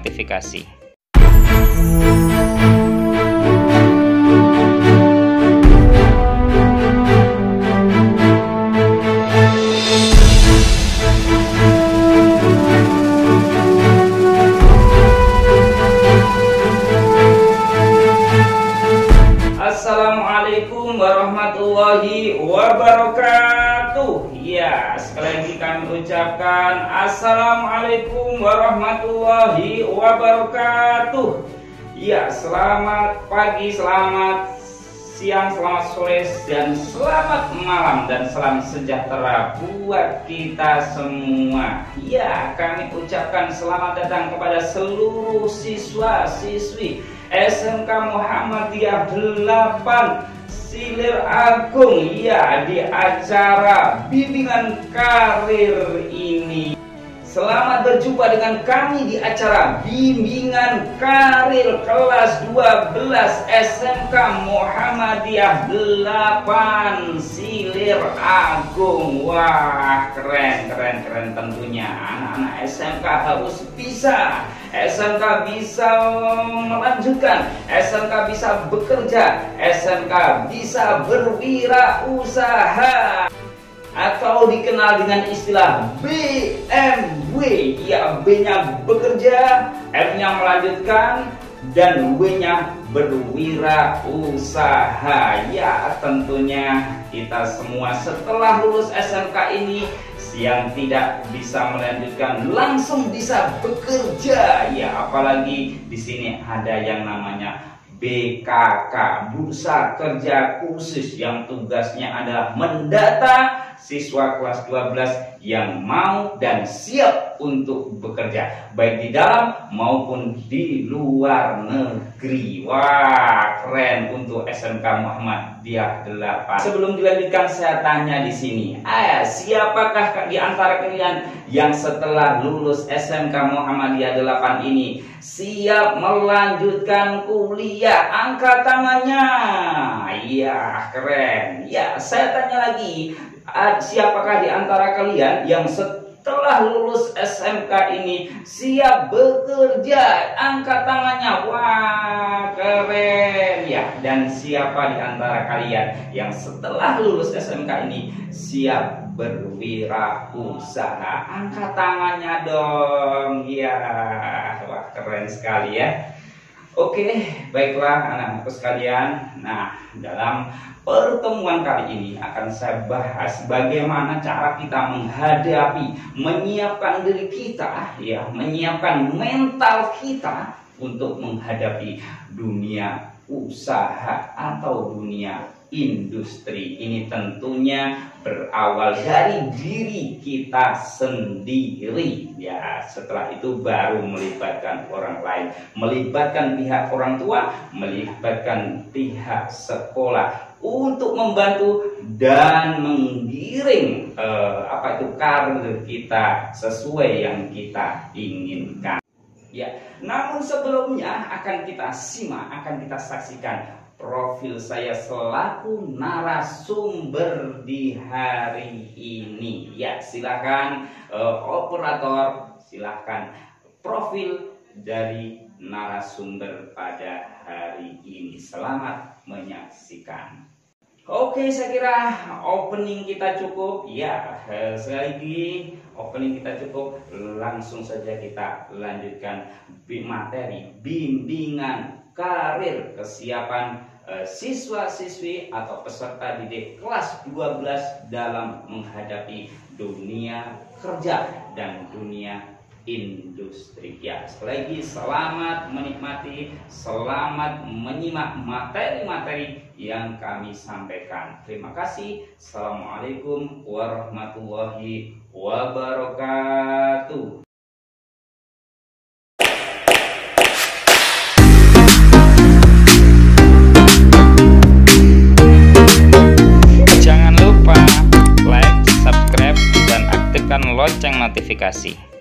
notifikasi. Sekali lagi kami ucapkan Assalamualaikum warahmatullahi wabarakatuh. Ya, selamat pagi, selamat siang, selamat sore, dan selamat malam Dan salam sejahtera buat kita semua. Ya, kami ucapkan selamat datang kepada seluruh siswa-siswi SMK Muhammadiyah 8 Silir Agung ya di acara bimbingan karir ini Selamat berjumpa dengan kami di acara bimbingan karir kelas 12 SMK Muhammadiyah 8 Silir Agung. Wah keren keren keren tentunya. Anak-anak SMK harus bisa. SMK bisa melanjutkan, SMK bisa bekerja, SMK bisa berwirausaha atau dikenal dengan istilah BMW. Ya, B-nya bekerja, M-nya melanjutkan, dan W-nya berwirausaha. Ya, tentunya kita semua setelah lulus SMK ini yang tidak bisa melanjutkan langsung bisa bekerja ya apalagi di sini ada yang namanya BKK Bursa Kerja Khusus yang tugasnya adalah mendata siswa kelas 12 yang mau dan siap untuk bekerja baik di dalam maupun di luar negeri. Wah, keren untuk SMK Muhammadiyah 8. Sebelum dilanjutkan saya tanya di sini, eh siapakah di antara kalian yang setelah lulus SMK Muhammadiyah 8 ini siap melanjutkan kuliah? Angkat tangannya. Iya, keren. Ya, saya tanya lagi, siapakah di antara kalian yang setelah lulus SMK ini siap bekerja? Angkat tangannya. Wah, keren ya. Dan siapa di antara kalian yang setelah lulus SMK ini siap berwirausaha? Angkat tangannya dong. Ya, wah keren sekali ya. Oke, baiklah anak-anakku sekalian. Nah, dalam pertemuan kali ini akan saya bahas bagaimana cara kita menghadapi, menyiapkan diri kita, ya, menyiapkan mental kita untuk menghadapi dunia usaha atau dunia industri ini tentunya berawal dari diri kita sendiri. Ya setelah itu baru melibatkan orang lain melibatkan pihak orang tua melibatkan pihak sekolah untuk membantu dan menggiring eh, apa itu karir kita sesuai yang kita inginkan ya namun sebelumnya akan kita simak akan kita saksikan profil saya selaku narasumber di hari ini. Ya, silakan uh, operator, silakan profil dari narasumber pada hari ini. Selamat menyaksikan. Oke, saya kira opening kita cukup. Ya, sekali lagi opening kita cukup. Langsung saja kita lanjutkan materi bimbingan karir kesiapan Eh, siswa-siswi atau peserta didik kelas 12 dalam menghadapi dunia kerja dan dunia industri ya sekali lagi selamat menikmati selamat menyimak materi-materi yang kami sampaikan. Terima kasih. Assalamualaikum warahmatullahi wabarakatuh. Lonceng notifikasi.